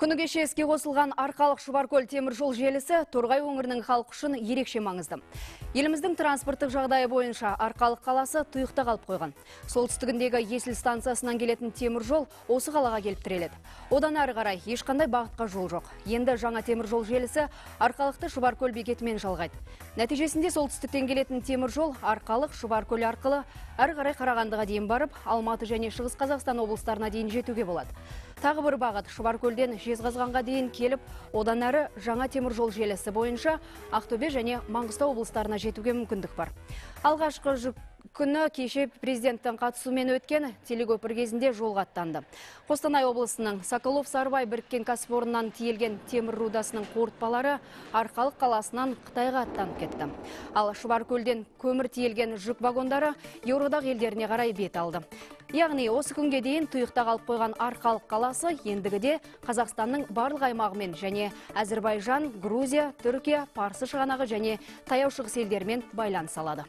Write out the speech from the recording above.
Күні кеше іске қосылған Арқалық Шұбаркөл темір жол желісі Торғай өңірінің халқы үшін ерекше маңызды. Еліміздің транспорттық жағдайы бойынша Арқалық қаласы тұйықта қалып қойған. Солтүстігіндегі Есіл станциясынан келетін темір жол осы қалаға келіп тіреледі. Одан әрі қарай ешқандай бағытқа жол жоқ. Енді жаңа темір жол желісі Арқалықты Шұбаркөл бекетімен жалғайды. Нәтижесінде солтүстіктен келетін темір жол Арқалық Шұбаркөл арқылы әрі қарай Қарағандыға дейін барып, Алматы және Шығыс Қазақстан облыстарына дейін жетуге болады. Тағы бір бағыт Шұбаркөлден Жезқазғанға дейін келіп, одан әрі жаңа темір жол желісі бойынша Ақтөбе және Маңғыстау облыстарына жетуге мүмкіндік бар. Алғашқы жүк күні кеше президенттің қатысуымен өткен телекөпір кезінде жолға аттанды. Қостанай облысының Соколов Сарбай біріккен кәсіпорыннан тиелген темір рудасының қорытпалары Арқалық қаласынан Қытайға аттанып кетті. Ал Шұбаркөлден көмір тиелген жүк вагондары Еуроодақ елдеріне қарай бет алды. Яғни осы күнге дейін тұйықта қалып қойған Арқалық қаласы ендігіде Қазақстанның барлық аймағымен және Әзірбайжан, Грузия, Түркия, Парсы шығанағы және Таяу шығыс елдерімен байланыс алады.